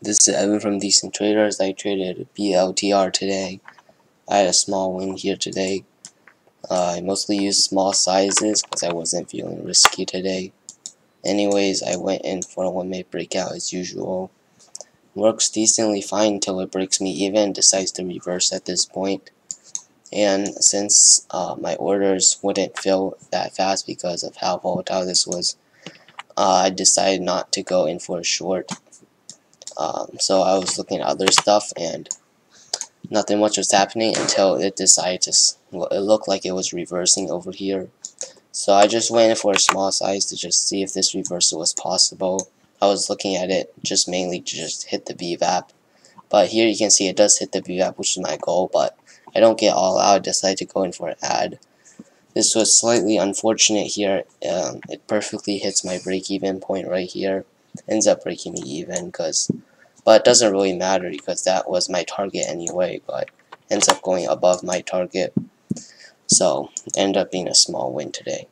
This is Evan from Decent Traders. I traded BLTR today. I had a small win here today. Uh, I mostly used small sizes because I wasn't feeling risky today. Anyways, I went in for a one minute breakout as usual. Works decently fine until it breaks me even, decides to reverse at this point. And since uh, my orders wouldn't fill that fast because of how volatile this was, uh, I decided not to go in for a short. Um, so I was looking at other stuff and nothing much was happening until it decided to, it looked like it was reversing over here. So I just went for a small size to just see if this reversal was possible. I was looking at it just mainly to just hit the VWAP. But here you can see it does hit the VWAP, which is my goal, but I don't get all out. I decide to go in for an add. This was slightly unfortunate here. Um, it perfectly hits my break-even point right here. Ends up breaking me even because but it doesn't really matter because that was my target anyway, but ends up going above my target. So, end up being a small win today.